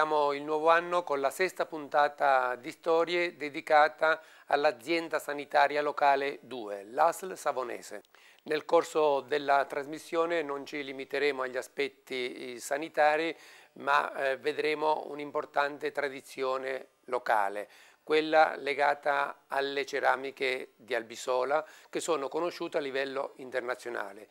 Iniziamo il nuovo anno con la sesta puntata di storie dedicata all'azienda sanitaria locale 2, l'ASL Savonese. Nel corso della trasmissione non ci limiteremo agli aspetti eh, sanitari, ma eh, vedremo un'importante tradizione locale, quella legata alle ceramiche di Albisola, che sono conosciute a livello internazionale.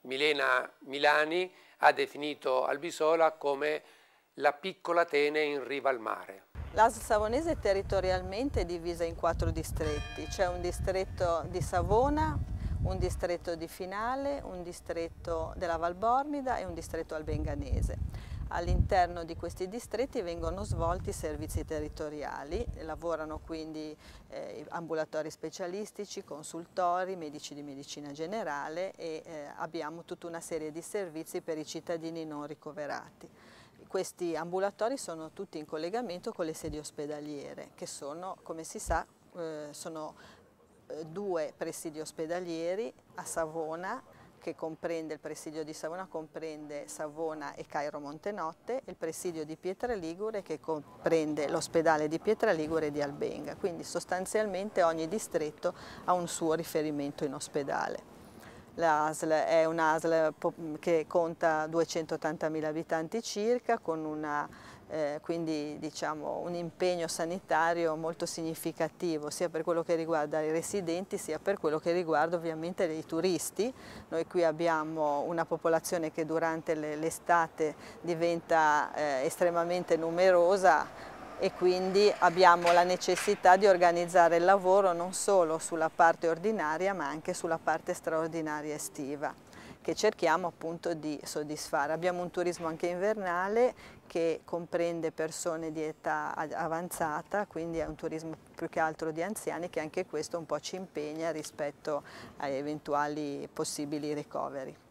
Milena Milani ha definito Albisola come la piccola Atene in riva al mare. L'AS Savonese è territorialmente divisa in quattro distretti. C'è un distretto di Savona, un distretto di Finale, un distretto della Valbormida e un distretto albenganese. All'interno di questi distretti vengono svolti servizi territoriali, lavorano quindi eh, ambulatori specialistici, consultori, medici di medicina generale e eh, abbiamo tutta una serie di servizi per i cittadini non ricoverati. Questi ambulatori sono tutti in collegamento con le sedi ospedaliere che sono, come si sa, eh, sono eh, due presidi ospedalieri a Savona che comprende il presidio di Savona, comprende Savona e Cairo Montenotte, e il presidio di Pietra Ligure che comprende l'ospedale di Pietra Ligure e di Albenga, quindi sostanzialmente ogni distretto ha un suo riferimento in ospedale. L'ASL è un'ASL che conta 280.000 abitanti circa, con una eh, quindi diciamo, un impegno sanitario molto significativo sia per quello che riguarda i residenti sia per quello che riguarda ovviamente i turisti. Noi qui abbiamo una popolazione che durante l'estate diventa eh, estremamente numerosa e quindi abbiamo la necessità di organizzare il lavoro non solo sulla parte ordinaria ma anche sulla parte straordinaria estiva che cerchiamo appunto di soddisfare. Abbiamo un turismo anche invernale che comprende persone di età avanzata, quindi è un turismo più che altro di anziani che anche questo un po' ci impegna rispetto a eventuali possibili ricoveri.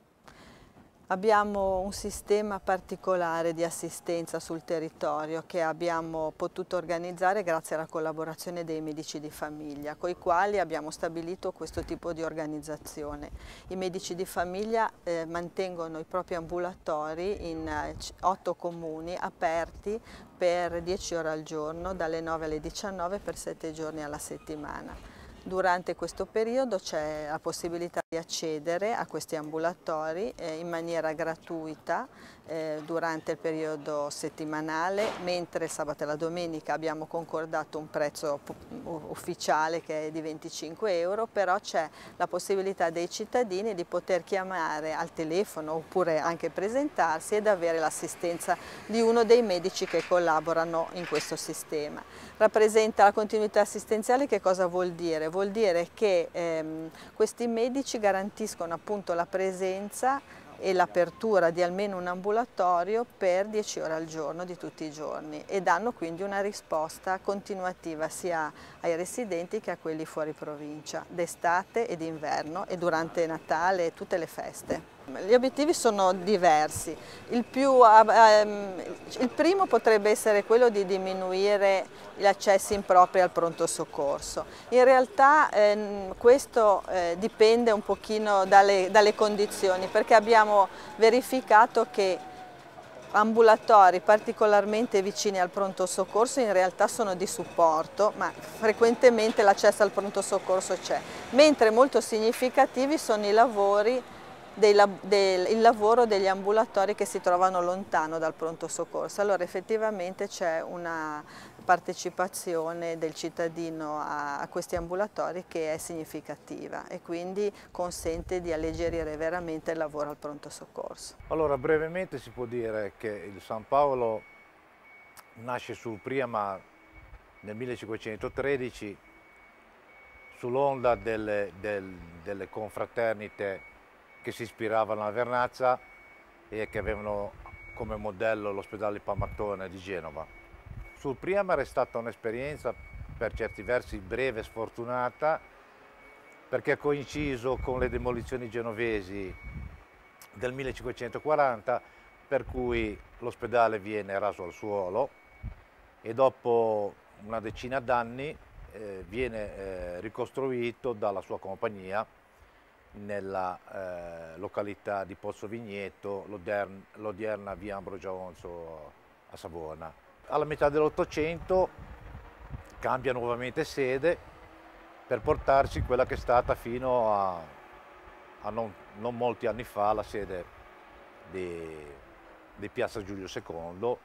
Abbiamo un sistema particolare di assistenza sul territorio che abbiamo potuto organizzare grazie alla collaborazione dei medici di famiglia, con i quali abbiamo stabilito questo tipo di organizzazione. I medici di famiglia eh, mantengono i propri ambulatori in eh, otto comuni aperti per 10 ore al giorno, dalle 9 alle 19 per 7 giorni alla settimana. Durante questo periodo c'è la possibilità di accedere a questi ambulatori eh, in maniera gratuita eh, durante il periodo settimanale, mentre sabato e la domenica abbiamo concordato un prezzo ufficiale che è di 25 euro, però c'è la possibilità dei cittadini di poter chiamare al telefono oppure anche presentarsi ed avere l'assistenza di uno dei medici che collaborano in questo sistema. Rappresenta la continuità assistenziale che cosa vuol dire? Vuol dire che ehm, questi medici garantiscono appunto la presenza e l'apertura di almeno un ambulatorio per 10 ore al giorno di tutti i giorni e danno quindi una risposta continuativa sia ai residenti che a quelli fuori provincia, d'estate e d'inverno e durante Natale e tutte le feste. Gli obiettivi sono diversi. Il, più, ehm, il, primo potrebbe essere quello di diminuire gli accessi impropri al pronto soccorso. In realtà ehm, questo eh, dipende un pochino dalle, dalle condizioni perché abbiamo verificato che ambulatori particolarmente vicini al pronto soccorso in realtà sono di supporto, ma frequentemente l'accesso al pronto soccorso c'è, mentre molto significativi sono i lavori dei, del, il lavoro degli ambulatori che si trovano lontano dal pronto soccorso. Allora effettivamente c'è una partecipazione del cittadino a, a, questi ambulatori che è significativa e quindi consente di alleggerire veramente il lavoro al pronto soccorso. Allora brevemente si può dire che il San Paolo nasce sul Priama nel 1513 sull'onda delle, del, delle confraternite che si ispiravano alla Vernazza e che avevano come modello l'ospedale Pamattone di Genova. Sul Priamar è stata un'esperienza per certi versi breve e sfortunata perché ha coinciso con le demolizioni genovesi del 1540 per cui l'ospedale viene raso al suolo e dopo una decina d'anni eh, viene eh, ricostruito dalla sua compagnia nella eh, località di Pozzo Vigneto, l'odierna via Ambrogio Onzo a Savona. Alla metà dell'Ottocento cambia nuovamente sede per portarci quella che è stata fino a, a non, non, molti anni fa la sede di, di Piazza Giulio II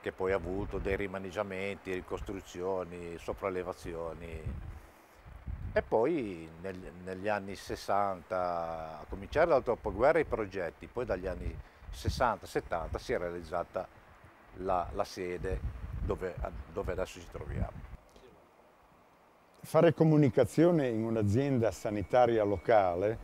che poi ha avuto dei rimaneggiamenti, ricostruzioni, sopraelevazioni e poi negli, negli anni 60, a cominciare dal dopoguerra i progetti, poi dagli anni 60-70 si è realizzata la, la sede dove, dove adesso ci troviamo. Fare comunicazione in un'azienda sanitaria locale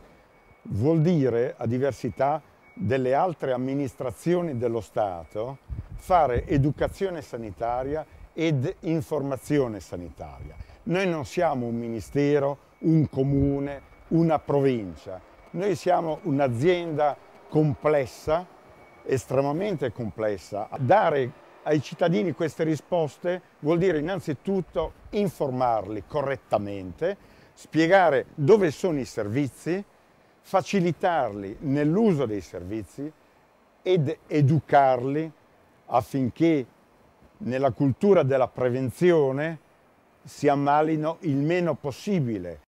vuol dire, a diversità delle altre amministrazioni dello Stato, fare educazione sanitaria ed informazione sanitaria. Noi non siamo un ministero, un comune, una provincia, noi siamo un'azienda complessa, estremamente complessa. Dare ai cittadini queste risposte vuol dire innanzitutto informarli correttamente, spiegare dove sono i servizi, facilitarli nell'uso dei servizi ed educarli affinché nella cultura della prevenzione si ammalino il meno possibile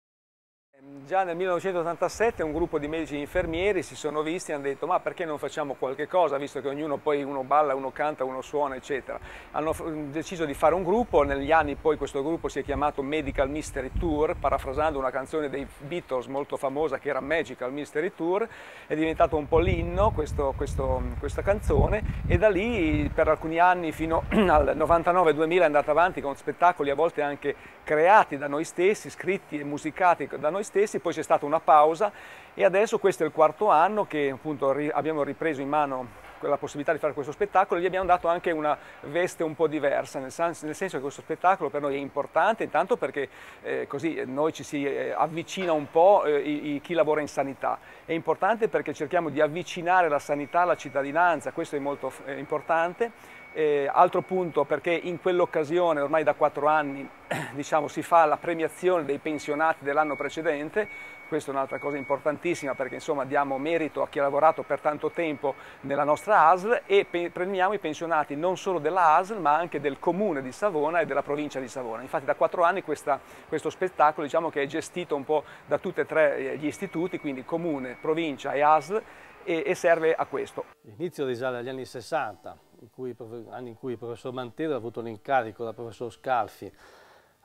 Già nel 1987 un gruppo di medici e infermieri si sono visti e hanno detto ma perché non facciamo qualche cosa, visto che ognuno poi uno balla, uno canta, uno suona, eccetera. Hanno deciso di fare un gruppo, negli anni poi questo gruppo si è chiamato Medical Mystery Tour, parafrasando una canzone dei Beatles molto famosa che era Magical Mystery Tour, è diventato un po' l'inno questo, questo, questa canzone e da lì per alcuni anni fino al 99-2000 è andata avanti con spettacoli a volte anche creati da noi stessi, scritti e musicati da noi stessi, poi c'è stata una pausa e adesso questo è il quarto anno che appunto abbiamo ripreso in mano la possibilità di fare questo spettacolo e gli abbiamo dato anche una veste un po' diversa, nel senso, nel senso che questo spettacolo per noi è importante intanto perché eh, così noi ci si eh, avvicina un po' eh, i, i, chi lavora in sanità, è importante perché cerchiamo di avvicinare la sanità alla cittadinanza, questo è molto importante eh, altro punto perché in quell'occasione, ormai da quattro anni, diciamo, si fa la premiazione dei pensionati dell'anno precedente, questa è un'altra cosa importantissima perché insomma diamo merito a chi ha lavorato per tanto tempo nella nostra ASL e premiamo i pensionati non solo della ASL ma anche del comune di Savona e della provincia di Savona. Infatti da quattro anni questa, questo spettacolo diciamo che è gestito un po' da tutti e tre eh, gli istituti, quindi comune, provincia e ASL e, e serve a questo. L'inizio risale agli anni 60, in cui, anni in cui il professor Mantero ha avuto l'incarico dal professor Scalfi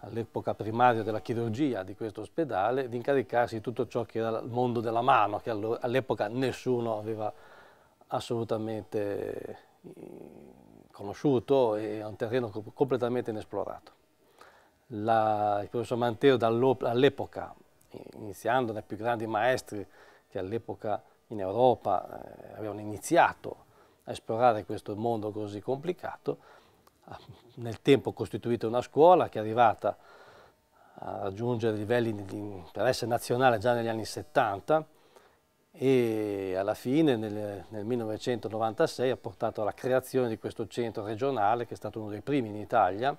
all'epoca primario della chirurgia di questo ospedale, di incaricarsi di tutto ciò che era il mondo della mano, che all'epoca nessuno aveva assolutamente eh, conosciuto e è un terreno completamente inesplorato. La, il professor Mantero all'epoca, iniziando dai più grandi maestri che all'epoca in Europa eh, avevano iniziato a esplorare questo mondo così complicato, nel tempo costituito una scuola che è arrivata a raggiungere livelli di interesse nazionale già negli anni 70 e alla fine nel, nel 1996 ha portato alla creazione di questo centro regionale che è stato uno dei primi in Italia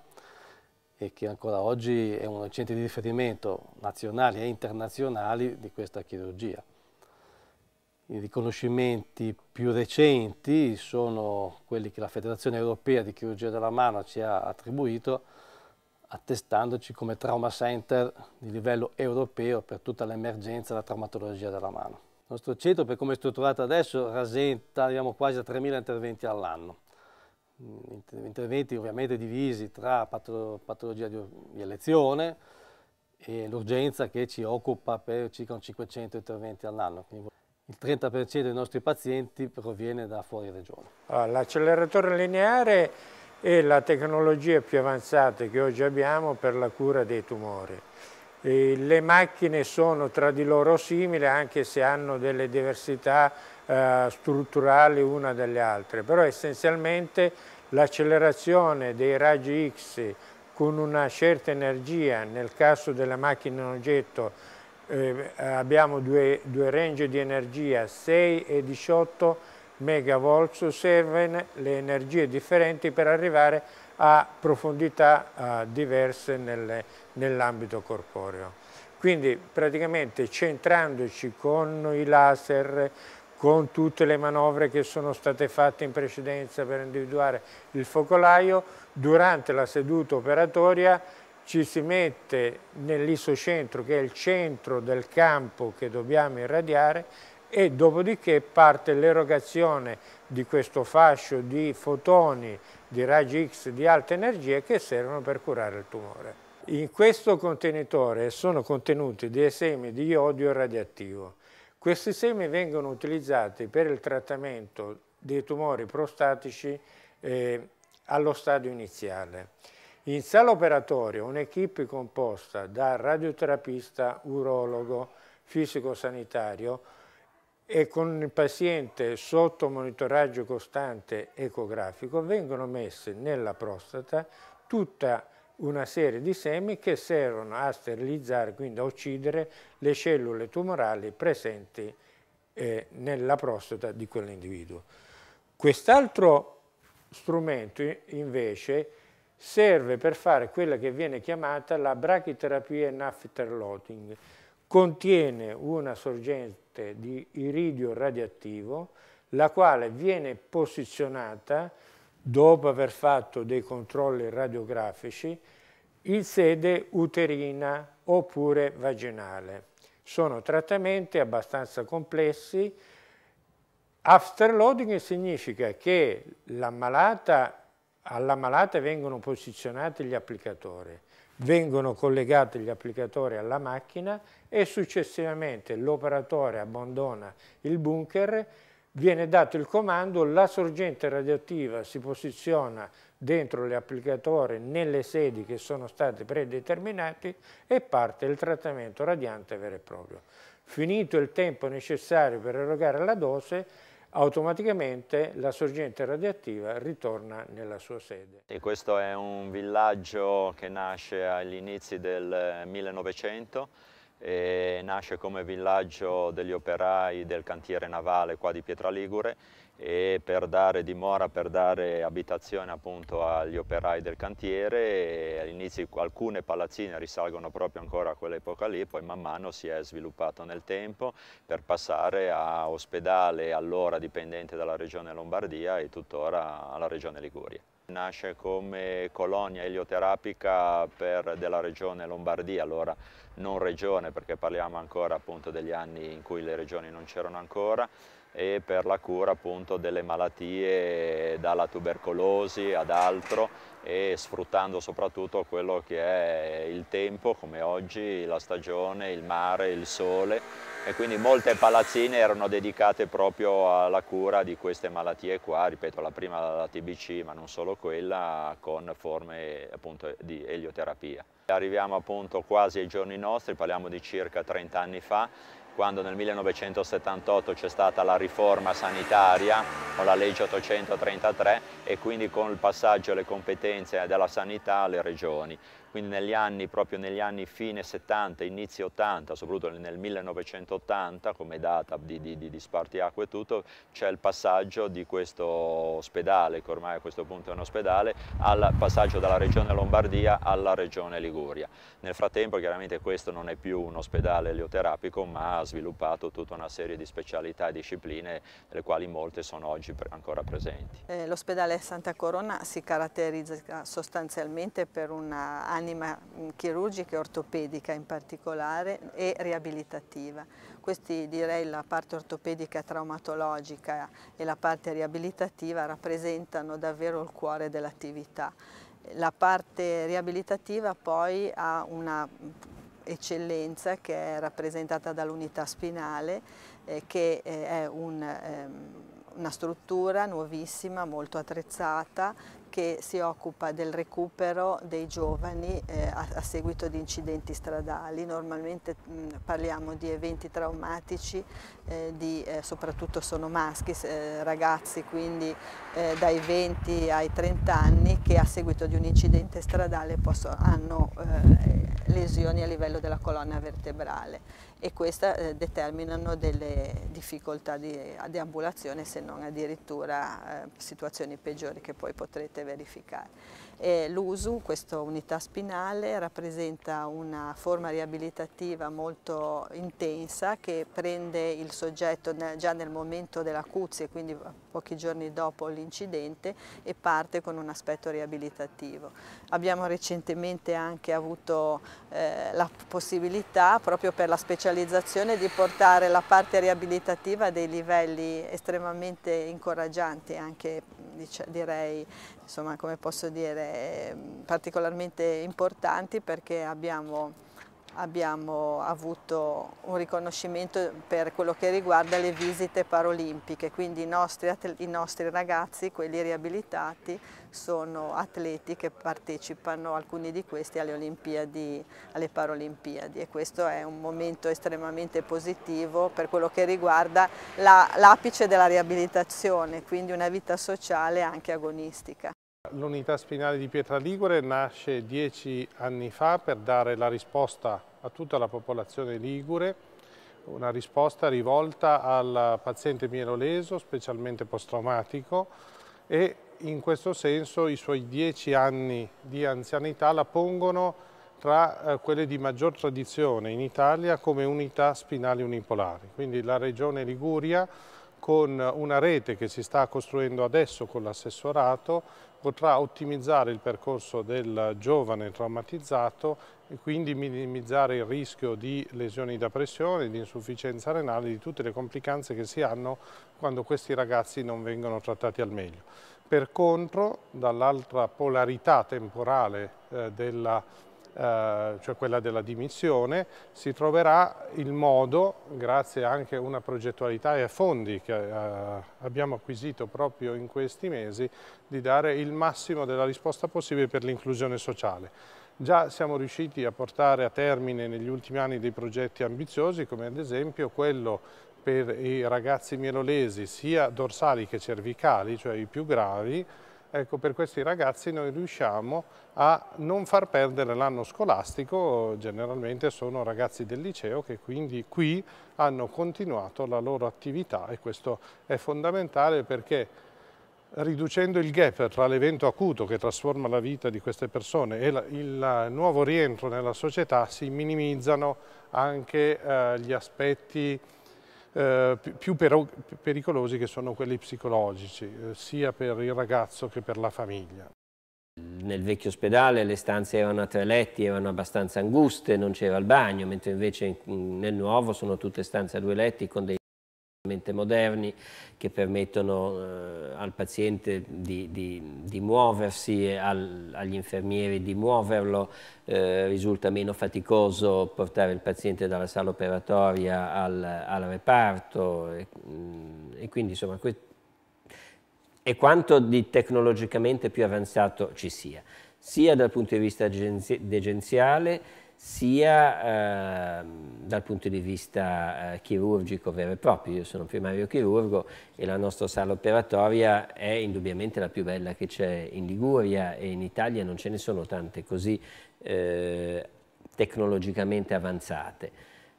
e che ancora oggi è uno dei centri di riferimento nazionali e internazionali di questa chirurgia. I riconoscimenti più recenti sono quelli che la Federazione Europea di Chirurgia della Mano ci ha attribuito attestandoci come trauma center di livello europeo per tutta l'emergenza della traumatologia della mano. Il nostro centro, per come è strutturato adesso, rasenta arriviamo quasi a 3.000 interventi all'anno. Interventi ovviamente divisi tra patologia di elezione e l'urgenza che ci occupa per circa 500 interventi all'anno il 30% dei nostri pazienti proviene da fuori regione. L'acceleratore lineare è la tecnologia più avanzata che oggi abbiamo per la cura dei tumori. E le macchine sono tra di loro simili anche se hanno delle diversità eh, strutturali una delle altre, però essenzialmente l'accelerazione dei raggi X con una certa energia, nel caso della macchina in oggetto eh, abbiamo due, due range di energia 6 e 18 megavolt, servono le energie differenti per arrivare a profondità eh, diverse nell'ambito corporeo. Quindi praticamente centrandoci con i laser, con tutte le manovre che sono state fatte in precedenza per individuare il focolaio, durante la seduta operatoria ci si mette nell'isocentro che è il centro del campo che dobbiamo irradiare e dopodiché parte l'erogazione di questo fascio di fotoni di raggi X di alta energia che servono per curare il tumore. In questo contenitore sono contenuti dei semi di iodio radioattivo. Questi semi vengono utilizzati per il trattamento dei tumori prostatici eh, allo stadio iniziale. In sala operatoria un'equipe composta da radioterapista, urologo, fisico sanitario e con il paziente sotto monitoraggio costante ecografico vengono messe nella prostata tutta una serie di semi che servono a sterilizzare, quindi a uccidere le cellule tumorali presenti eh, nella prostata di quell'individuo. Quest'altro strumento invece serve per fare quella che viene chiamata la brachiterapia in afterloading. Contiene una sorgente di iridio radioattivo, la quale viene posizionata, dopo aver fatto dei controlli radiografici, in sede uterina oppure vaginale. Sono trattamenti abbastanza complessi. Afterloading significa che la malata alla malata vengono posizionati gli applicatori, vengono collegati gli applicatori alla macchina e successivamente l'operatore abbandona il bunker, viene dato il comando, la sorgente radioattiva si posiziona dentro gli applicatori nelle sedi che sono state predeterminate e parte il trattamento radiante vero e proprio. Finito il tempo necessario per erogare la dose, automaticamente la sorgente radioattiva ritorna nella sua sede. E questo è un villaggio che nasce agli inizi del 1900 e nasce come villaggio degli operai del cantiere navale qua di Pietraligure e per dare dimora, per dare abitazione appunto agli operai del cantiere all'inizio alcune palazzine risalgono proprio ancora a quell'epoca lì, poi man mano si è sviluppato nel tempo per passare a ospedale allora dipendente dalla regione Lombardia e tuttora alla regione Liguria. Nasce come colonia elioterapica della regione Lombardia, allora non regione perché parliamo ancora appunto degli anni in cui le regioni non c'erano ancora, e per la cura appunto delle malattie dalla tubercolosi ad altro e sfruttando soprattutto quello che è il tempo come oggi, la stagione, il mare, il sole e quindi molte palazzine erano dedicate proprio alla cura di queste malattie qua, ripeto la prima la TBC ma non solo quella con forme appunto di elioterapia. Arriviamo appunto quasi ai giorni nostri, parliamo di circa 30 anni fa quando nel 1978 c'è stata la riforma sanitaria con la legge 833 e quindi con il passaggio alle competenze della sanità alle regioni quindi negli anni, proprio negli anni fine 70, inizi 80, soprattutto nel 1980 come data di, di, di spartiacque e tutto, c'è il passaggio di questo ospedale, che ormai a questo punto è un ospedale, al passaggio dalla regione Lombardia alla regione Liguria. Nel frattempo chiaramente questo non è più un ospedale elioterapico ma ha sviluppato tutta una serie di specialità e discipline delle quali molte sono oggi ancora presenti. Eh, L'ospedale Santa Corona si caratterizza sostanzialmente per una anima mm, chirurgica e ortopedica in particolare e riabilitativa. Questi direi la parte ortopedica traumatologica e la parte riabilitativa rappresentano davvero il cuore dell'attività. La parte riabilitativa poi ha una eccellenza che è rappresentata dall'unità spinale eh, che eh, è un, ehm, una struttura nuovissima, molto attrezzata, che si occupa del recupero dei giovani eh, a, a, seguito di incidenti stradali. Normalmente mh, parliamo di eventi traumatici, eh, di, eh, soprattutto sono maschi, eh, ragazzi quindi eh, dai 20 ai 30 anni che a seguito di un incidente stradale possono, hanno lesioni a livello della colonna vertebrale e queste determinano delle difficoltà di deambulazione se non addirittura situazioni peggiori che poi potrete assolutamente verificare. L'USU, questa unità spinale, rappresenta una forma riabilitativa molto intensa che prende il soggetto già nel momento della CUZI, quindi pochi giorni dopo l'incidente, e parte con un aspetto riabilitativo. Abbiamo recentemente anche avuto eh, la possibilità, proprio per la specializzazione, di portare la parte riabilitativa a dei livelli estremamente incoraggianti, anche direi, insomma, come posso dire, particolarmente importanti perché abbiamo abbiamo avuto un riconoscimento per quello che riguarda le visite paralimpiche, quindi i nostri, i nostri, ragazzi, quelli riabilitati, sono atleti che partecipano, alcuni di questi, alle Olimpiadi, alle Paralimpiadi e questo è un momento estremamente positivo per quello che riguarda l'apice la, della riabilitazione, quindi una vita sociale anche agonistica. L'unità spinale di Pietra Ligure nasce dieci anni fa per dare la risposta a tutta la popolazione ligure, una risposta rivolta al paziente mieloleso, specialmente post-traumatico, e in questo senso i suoi dieci anni di anzianità la pongono tra eh, quelle di maggior tradizione in Italia come unità spinali unipolari. Quindi la regione Liguria con una rete che si sta costruendo adesso con l'assessorato potrà ottimizzare il percorso del giovane traumatizzato e quindi minimizzare il rischio di lesioni da pressione, di insufficienza renale, di tutte le complicanze che si hanno quando questi ragazzi non vengono trattati al meglio. Per contro, dall'altra polarità temporale eh, della cioè quella della dimissione, si troverà il modo, grazie anche a una progettualità e a fondi che eh, abbiamo acquisito proprio in questi mesi, di dare il massimo della risposta possibile per l'inclusione sociale. Già siamo riusciti a portare a termine negli ultimi anni dei progetti ambiziosi, come ad esempio quello per i ragazzi mielolesi, sia dorsali che cervicali, cioè i più gravi, Ecco, per questi ragazzi noi riusciamo a non far perdere l'anno scolastico, generalmente sono ragazzi del liceo che quindi qui hanno continuato la loro attività e questo è fondamentale perché riducendo il gap tra l'evento acuto che trasforma la vita di queste persone e il nuovo rientro nella società si minimizzano anche eh, gli aspetti eh, più pericolosi che sono quelli psicologici, eh, sia per il ragazzo che per la famiglia. Nel vecchio ospedale le stanze erano a tre letti, erano abbastanza anguste, non c'era il bagno, mentre invece nel nuovo sono tutte stanze a due letti con dei moderni che permettono eh, al paziente di, di, di muoversi, al, agli infermieri di muoverlo, eh, risulta meno faticoso portare il paziente dalla sala operatoria al, al reparto. E, mm, e, quindi insomma è quanto di tecnologicamente più avanzato ci sia, sia dal punto di vista degenziale sia eh, dal punto di vista eh, chirurgico vero e proprio. Io sono primario chirurgo e la nostra sala operatoria è indubbiamente la più bella che c'è in Liguria e in Italia non ce ne sono tante così eh, tecnologicamente avanzate.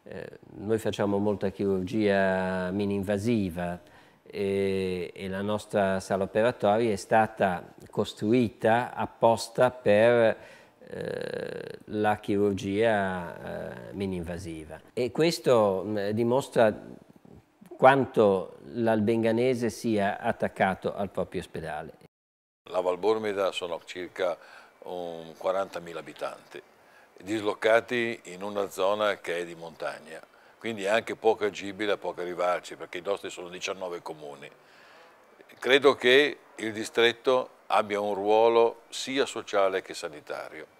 Eh, noi facciamo molta chirurgia mini-invasiva e, e la nostra sala operatoria è stata costruita apposta per eh, la chirurgia eh, mini-invasiva. E questo mh, mm, dimostra quanto l'albenganese sia attaccato al proprio ospedale. La Valbormida sono circa 40.000 abitanti, dislocati in una zona che è di montagna, quindi è anche poco agibile, poco arrivarci, perché i nostri sono 19 comuni. Credo che il distretto abbia un ruolo sia sociale che sanitario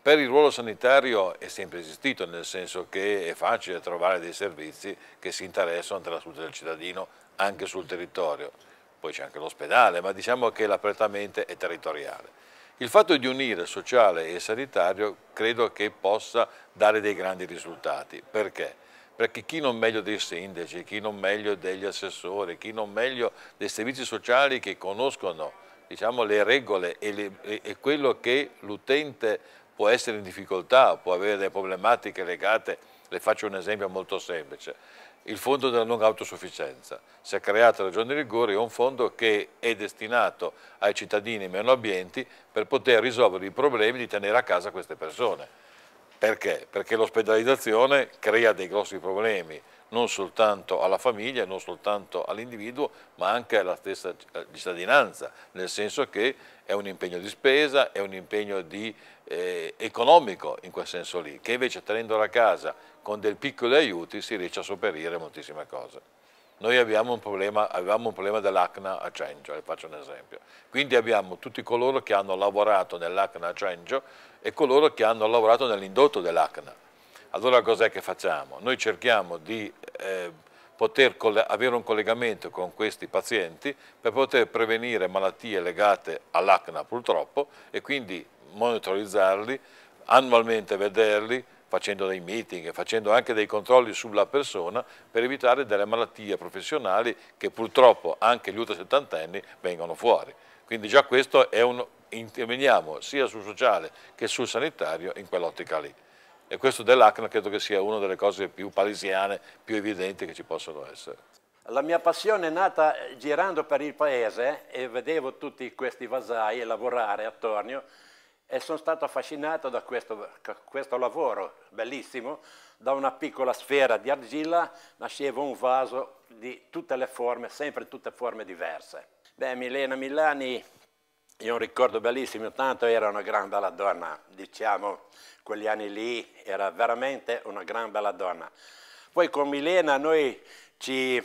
per il ruolo sanitario è sempre esistito, nel senso che è facile trovare dei servizi che si interessano della salute del cittadino anche sul territorio. Poi c'è anche l'ospedale, ma diciamo che l'apprezzamento è territoriale. Il fatto di unire sociale e sanitario credo che possa dare dei grandi risultati. Perché? Perché chi non meglio dei sindaci, chi non meglio degli assessori, chi non meglio dei servizi sociali che conoscono diciamo, le regole e, le, e quello che l'utente può essere in difficoltà, può avere problematiche legate, le faccio un esempio molto semplice, il fondo della non autosufficienza. Si è creata la Regione Liguria, un fondo che è destinato ai cittadini meno abbienti per poter risolvere i problemi di tenere a casa queste persone. Perché? Perché l'ospedalizzazione crea dei grossi problemi, non soltanto alla famiglia, non soltanto all'individuo, ma anche alla stessa cittadinanza, nel senso che è un impegno di spesa, è un impegno di, eh, economico in quel senso lì, che invece tenendolo a casa con dei piccoli aiuti si riesce a sopperire moltissime cose. Noi abbiamo un problema, avevamo un problema dell'ACNA a Cengio, le faccio un esempio. Quindi abbiamo tutti coloro che hanno lavorato nell'ACNA a Cengio e coloro che hanno lavorato nell'indotto dell'ACNA. Allora cos'è che facciamo? Noi cerchiamo di eh, poter avere un collegamento con questi pazienti per poter prevenire malattie legate all'ACNA purtroppo e quindi monitorizzarli, annualmente vederli, facendo dei meeting, facendo anche dei controlli sulla persona per evitare delle malattie professionali che purtroppo anche gli ultra settantenni vengono fuori. Quindi già questo è un, interveniamo sia sul sociale che sul sanitario in quell'ottica lì. E questo dell'acne credo che sia una delle cose più palesiane, più evidenti che ci possono essere. La mia passione è nata girando per il paese e vedevo tutti questi vasai lavorare attorno e sono stato affascinato da questo, questo, lavoro bellissimo. Da una piccola sfera di argilla nasceva un vaso di tutte le forme, sempre tutte forme diverse. Beh, Milena Milani, io un ricordo bellissimo, tanto era una gran bella donna, diciamo, quegli anni lì era veramente una gran bella donna. Poi con Milena noi ci,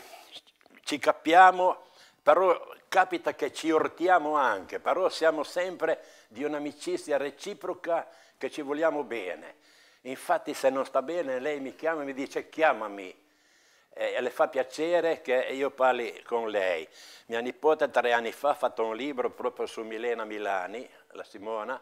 ci capiamo, però capita che ci urtiamo anche, però siamo sempre di un'amicizia reciproca che ci vogliamo bene. Infatti se non sta bene lei mi chiama e mi dice chiamami e le fa piacere che io parli con lei. Mia nipote tre anni fa ha fatto un libro proprio su Milena Milani, la Simona,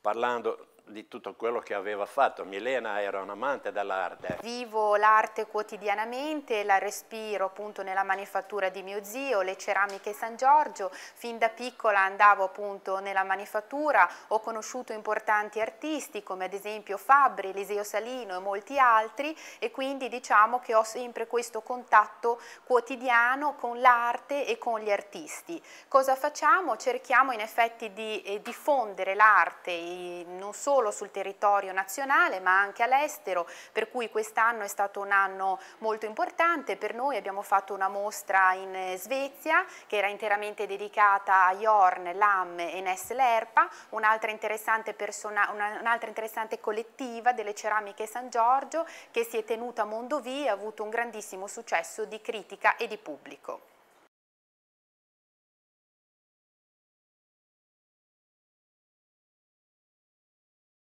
parlando di tutto quello che aveva fatto. Milena era un amante dell'arte. Vivo l'arte quotidianamente, la respiro appunto nella manifattura di mio zio, le ceramiche San Giorgio. Fin da piccola andavo appunto nella manifattura, ho conosciuto importanti artisti come ad esempio Fabbri, Eliseo Salino e molti altri e quindi diciamo che ho sempre questo contatto quotidiano con l'arte e con gli artisti. Cosa facciamo? Cerchiamo in effetti di eh, diffondere l'arte non solo solo sul territorio nazionale ma anche all'estero, per cui quest'anno è stato un anno molto importante. Per noi abbiamo fatto una mostra in Svezia che era interamente dedicata a Jorn, Lam e Nessel Erpa, un'altra interessante, un interessante collettiva delle ceramiche San Giorgio che si è tenuta a Mondovì e ha avuto un grandissimo successo di critica e di pubblico.